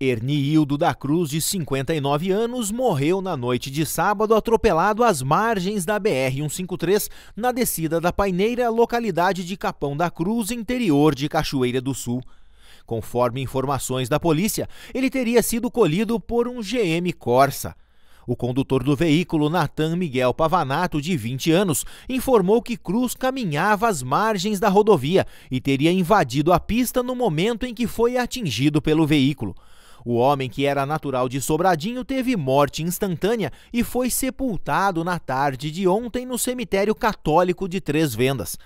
Ernildo da Cruz, de 59 anos, morreu na noite de sábado atropelado às margens da BR-153, na descida da Paineira, localidade de Capão da Cruz, interior de Cachoeira do Sul. Conforme informações da polícia, ele teria sido colhido por um GM Corsa. O condutor do veículo, Natan Miguel Pavanato, de 20 anos, informou que Cruz caminhava às margens da rodovia e teria invadido a pista no momento em que foi atingido pelo veículo. O homem, que era natural de Sobradinho, teve morte instantânea e foi sepultado na tarde de ontem no cemitério católico de Três Vendas.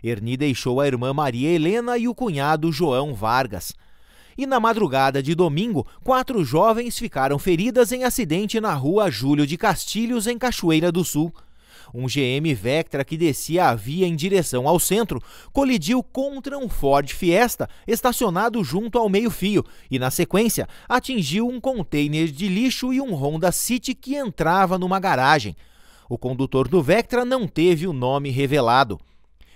Erni deixou a irmã Maria Helena e o cunhado João Vargas. E na madrugada de domingo, quatro jovens ficaram feridas em acidente na rua Júlio de Castilhos, em Cachoeira do Sul. Um GM Vectra que descia a via em direção ao centro colidiu contra um Ford Fiesta estacionado junto ao meio-fio e, na sequência, atingiu um container de lixo e um Honda City que entrava numa garagem. O condutor do Vectra não teve o nome revelado.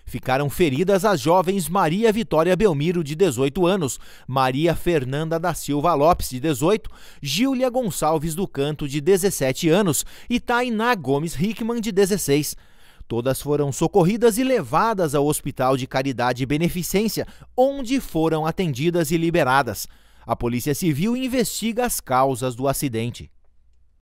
Ficaram feridas as jovens Maria Vitória Belmiro, de 18 anos, Maria Fernanda da Silva Lopes, de 18, Gília Gonçalves do Canto, de 17 anos e Tainá Gomes Hickman, de 16. Todas foram socorridas e levadas ao Hospital de Caridade e Beneficência, onde foram atendidas e liberadas. A Polícia Civil investiga as causas do acidente.